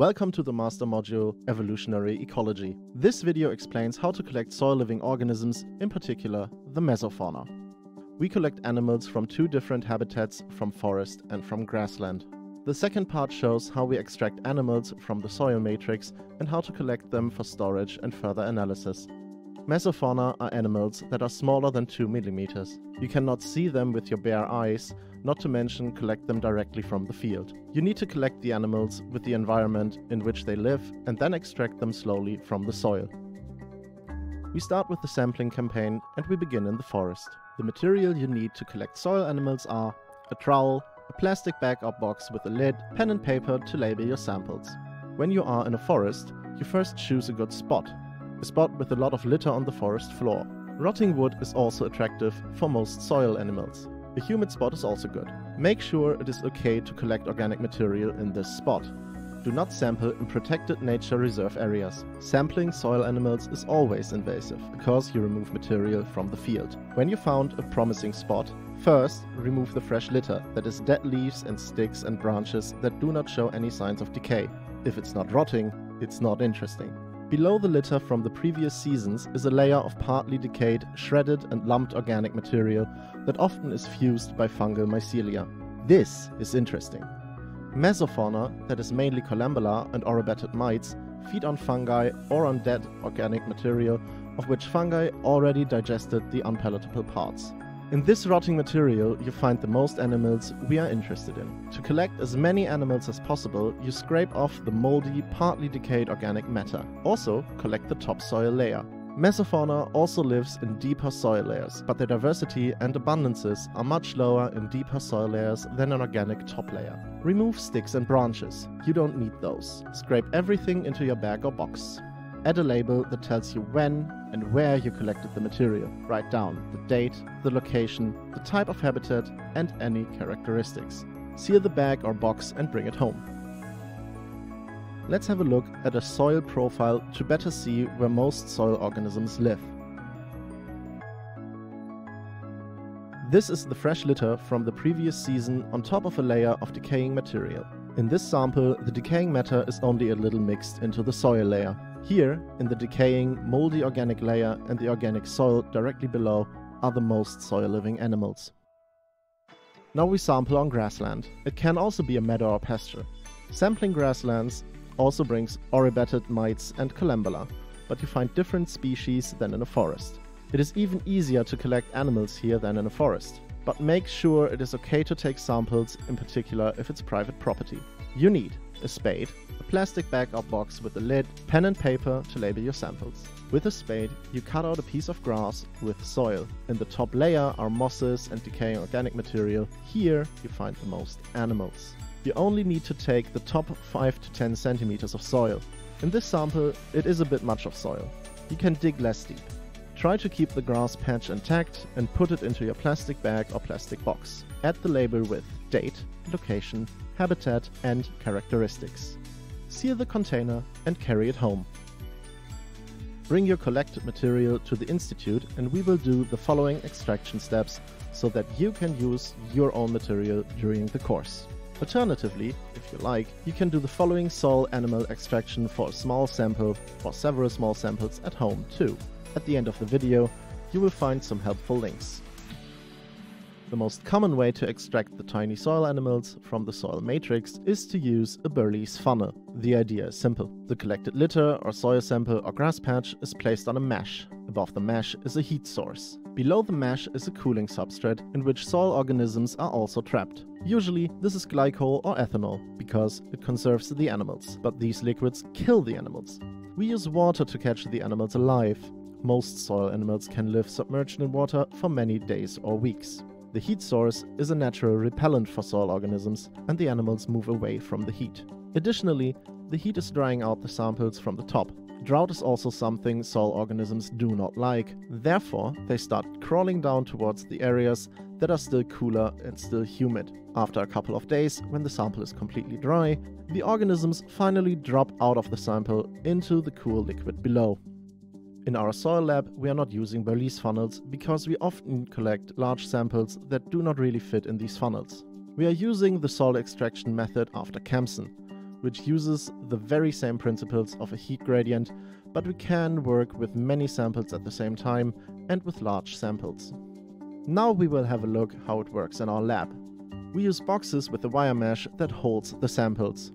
Welcome to the master module Evolutionary Ecology. This video explains how to collect soil living organisms, in particular the mesofauna. We collect animals from two different habitats, from forest and from grassland. The second part shows how we extract animals from the soil matrix and how to collect them for storage and further analysis. Mesofauna are animals that are smaller than 2 millimeters. You cannot see them with your bare eyes, not to mention collect them directly from the field. You need to collect the animals with the environment in which they live and then extract them slowly from the soil. We start with the sampling campaign and we begin in the forest. The material you need to collect soil animals are a trowel, a plastic bag or box with a lid, pen and paper to label your samples. When you are in a forest, you first choose a good spot, a spot with a lot of litter on the forest floor. Rotting wood is also attractive for most soil animals. A humid spot is also good. Make sure it is okay to collect organic material in this spot. Do not sample in protected nature reserve areas. Sampling soil animals is always invasive, because you remove material from the field. When you found a promising spot, first remove the fresh litter, that is dead leaves and sticks and branches that do not show any signs of decay. If it's not rotting, it's not interesting. Below the litter from the previous seasons is a layer of partly decayed, shredded and lumped organic material that often is fused by fungal mycelia. This is interesting. Mesofauna, that is mainly collembola and oribatid mites, feed on fungi or on dead organic material of which fungi already digested the unpalatable parts. In this rotting material, you find the most animals we are interested in. To collect as many animals as possible, you scrape off the moldy, partly decayed organic matter. Also, collect the topsoil layer. Mesofauna also lives in deeper soil layers, but their diversity and abundances are much lower in deeper soil layers than an organic top layer. Remove sticks and branches. You don't need those. Scrape everything into your bag or box. Add a label that tells you when and where you collected the material. Write down the date, the location, the type of habitat, and any characteristics. Seal the bag or box and bring it home. Let's have a look at a soil profile to better see where most soil organisms live. This is the fresh litter from the previous season on top of a layer of decaying material. In this sample, the decaying matter is only a little mixed into the soil layer. Here, in the decaying, moldy organic layer and the organic soil directly below, are the most soil-living animals. Now we sample on grassland. It can also be a meadow or pasture. Sampling grasslands also brings oribatid mites and collembola, but you find different species than in a forest. It is even easier to collect animals here than in a forest, but make sure it is okay to take samples, in particular if it's private property. You need a spade, a plastic bag or box with a lid, pen and paper to label your samples. With a spade, you cut out a piece of grass with soil. In the top layer are mosses and decaying organic material. Here you find the most animals. You only need to take the top 5 to 10 centimeters of soil. In this sample, it is a bit much of soil. You can dig less deep. Try to keep the grass patch intact and put it into your plastic bag or plastic box. Add the label with date, location, habitat and characteristics. Seal the container and carry it home. Bring your collected material to the Institute and we will do the following extraction steps so that you can use your own material during the course. Alternatively, if you like, you can do the following soil animal extraction for a small sample or several small samples at home too. At the end of the video, you will find some helpful links. The most common way to extract the tiny soil animals from the soil matrix is to use a Berlese funnel. The idea is simple. The collected litter or soil sample or grass patch is placed on a mesh. Above the mesh is a heat source. Below the mesh is a cooling substrate in which soil organisms are also trapped. Usually this is glycol or ethanol because it conserves the animals, but these liquids kill the animals. We use water to catch the animals alive. Most soil animals can live submerged in water for many days or weeks. The heat source is a natural repellent for soil organisms, and the animals move away from the heat. Additionally, the heat is drying out the samples from the top. Drought is also something soil organisms do not like, therefore, they start crawling down towards the areas that are still cooler and still humid. After a couple of days, when the sample is completely dry, the organisms finally drop out of the sample into the cool liquid below. In our soil lab, we are not using Berlese funnels because we often collect large samples that do not really fit in these funnels. We are using the soil extraction method after Kempson. which uses the very same principles of a heat gradient, but we can work with many samples at the same time and with large samples. Now we will have a look how it works in our lab. We use boxes with a wire mesh that holds the samples.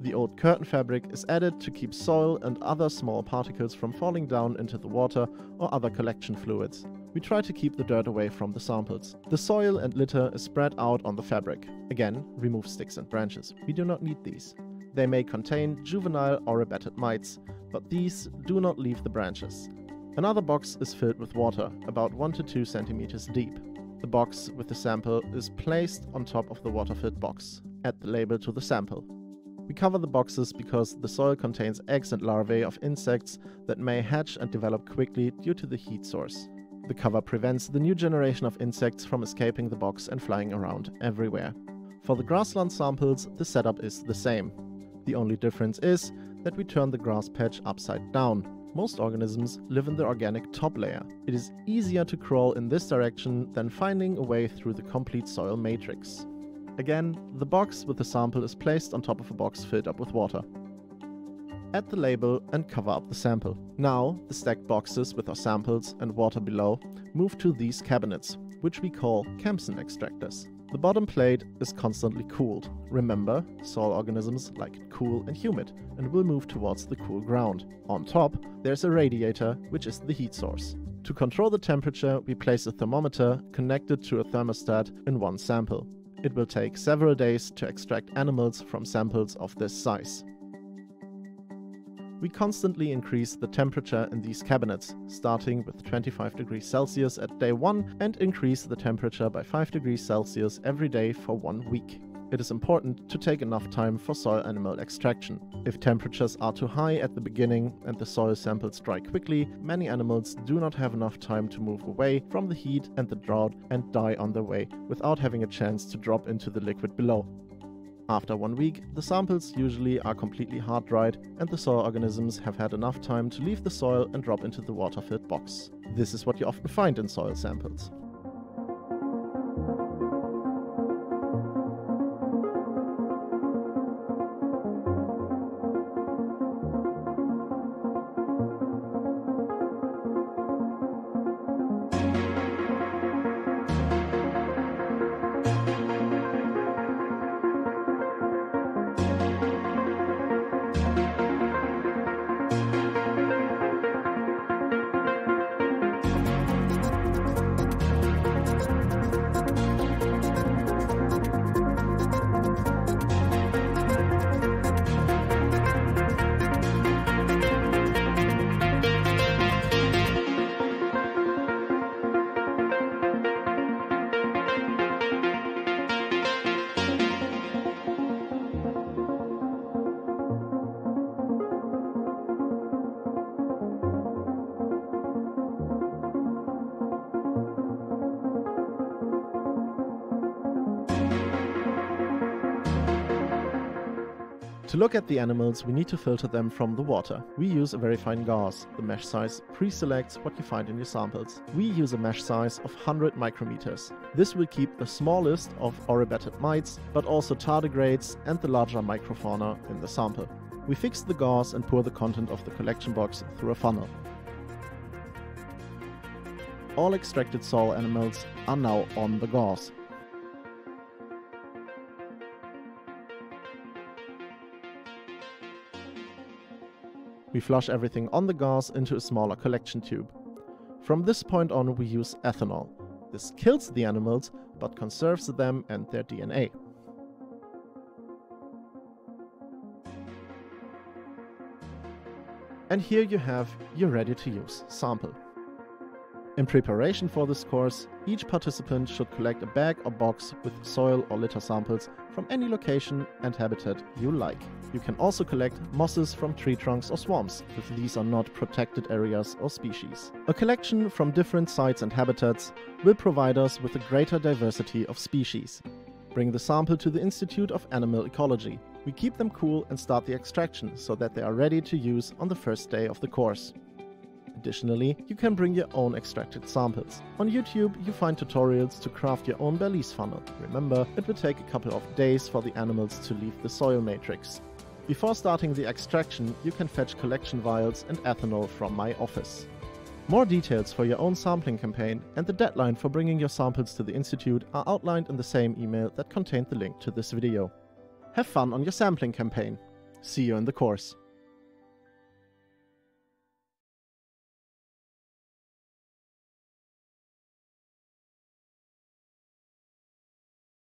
The old curtain fabric is added to keep soil and other small particles from falling down into the water or other collection fluids. We try to keep the dirt away from the samples. The soil and litter is spread out on the fabric. Again, remove sticks and branches. We do not need these. They may contain juvenile oribatid mites, but these do not leave the branches. Another box is filled with water, about 1 to 2 centimeters deep. The box with the sample is placed on top of the water-filled box. Add the label to the sample. We cover the boxes because the soil contains eggs and larvae of insects that may hatch and develop quickly due to the heat source. The cover prevents the new generation of insects from escaping the box and flying around everywhere. For the grassland samples, the setup is the same. The only difference is that we turn the grass patch upside down. Most organisms live in the organic top layer. It is easier to crawl in this direction than finding a way through the complete soil matrix. Again, the box with the sample is placed on top of a box filled up with water. Add the label and cover up the sample. Now, the stacked boxes with our samples and water below move to these cabinets, which we call Kempson extractors. The bottom plate is constantly cooled. Remember, soil organisms like it cool and humid and will move towards the cool ground. On top, there's a radiator, which is the heat source. To control the temperature, we place a thermometer connected to a thermostat in one sample. It will take several days to extract animals from samples of this size. We constantly increase the temperature in these cabinets, starting with 25 degrees Celsius at day 1 and increase the temperature by 5 degrees Celsius every day for one week. It is important to take enough time for soil animal extraction. If temperatures are too high at the beginning and the soil samples dry quickly, many animals do not have enough time to move away from the heat and the drought and die on their way without having a chance to drop into the liquid below. After one week, the samples usually are completely hard dried and the soil organisms have had enough time to leave the soil and drop into the water filled box. This is what you often find in soil samples. To look at the animals, we need to filter them from the water. We use a very fine gauze. The mesh size pre-selects what you find in your samples. We use a mesh size of 100 micrometers. This will keep the smallest of oribatid mites, but also tardigrades and the larger microfauna in the sample. We fix the gauze and pour the content of the collection box through a funnel. All extracted soil animals are now on the gauze. We flush everything on the gauze into a smaller collection tube. From this point on we use ethanol. This kills the animals, but conserves them and their DNA. And here you have your ready-to-use sample. In preparation for this course, each participant should collect a bag or box with soil or litter samples from any location and habitat you like. You can also collect mosses from tree trunks or swamps, if these are not protected areas or species. A collection from different sites and habitats will provide us with a greater diversity of species. Bring the sample to the Institute of Animal Ecology. We keep them cool and start the extraction so that they are ready to use on the first day of the course. Additionally, you can bring your own extracted samples. On YouTube, you find tutorials to craft your own Berlese funnel. Remember, it will take a couple of days for the animals to leave the soil matrix. Before starting the extraction, you can fetch collection vials and ethanol from my office. More details for your own sampling campaign and the deadline for bringing your samples to the Institute are outlined in the same email that contained the link to this video. Have fun on your sampling campaign. See you in the course.